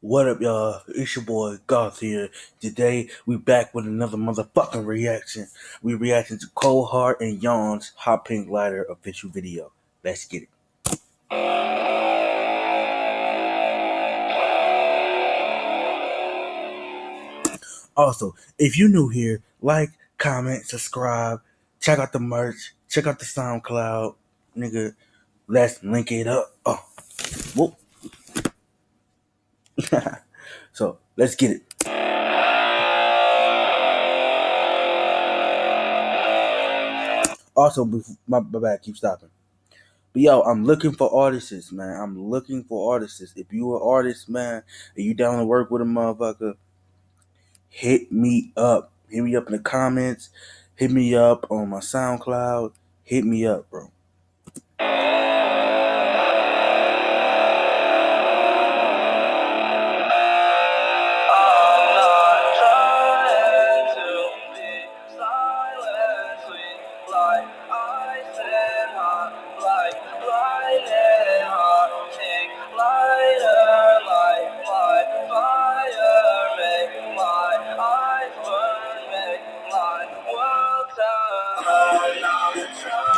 What up, y'all? It's your boy Goth here. Today we back with another motherfucking reaction. We reacting to Coldhart and Yawns Hot Pink Lighter official video. Let's get it. Also, if you're new here, like, comment, subscribe, check out the merch, check out the SoundCloud, nigga. Let's link it up. Oh, whoop. so let's get it. Also, my, my bad, keep stopping. But yo, I'm looking for artists, man. I'm looking for artists. If you an artist, man, and you down to work with a motherfucker, hit me up. Hit me up in the comments. Hit me up on my SoundCloud. Hit me up, bro. all the trouble.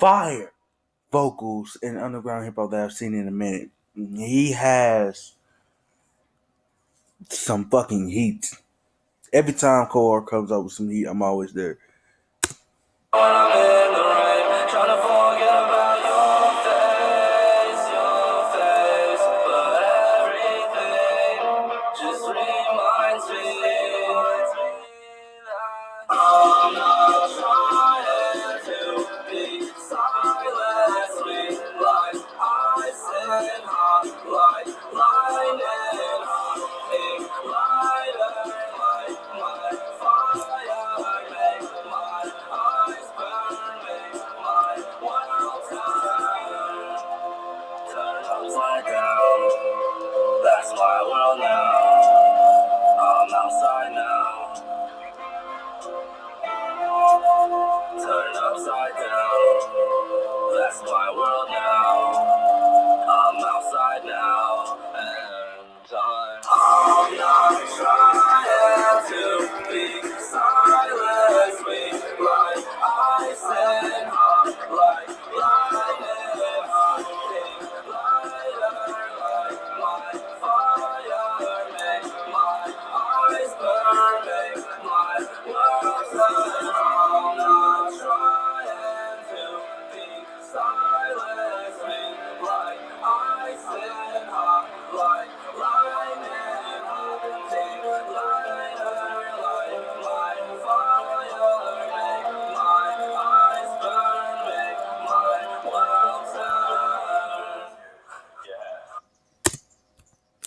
fire vocals in underground hip hop that I've seen in a minute. He has some fucking heat. Every time Core comes up with some heat, I'm always there.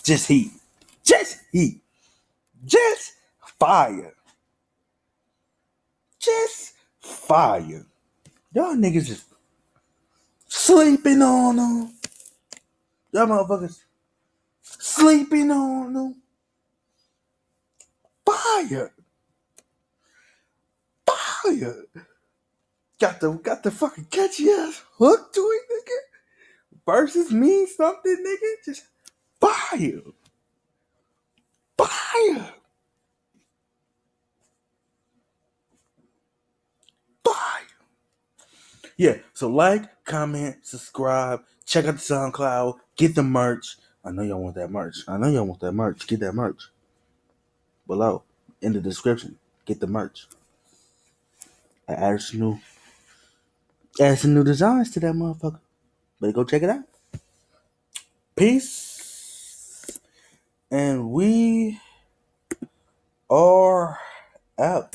Just heat. Just heat. Just fire. Just fire. Y'all niggas just sleeping on them. Y'all motherfuckers sleeping on them. Fire. Fire. Got the got the fucking catchy ass hook to it, nigga. Versus mean something, nigga. Just fire. Fire. Fire. Yeah, so like, comment, subscribe, check out the SoundCloud, get the merch. I know y'all want that merch. I know y'all want that merch. Get that merch. Below in the description. Get the merch. I added some new add some new designs to that motherfucker. Better go check it out. Peace and we are out.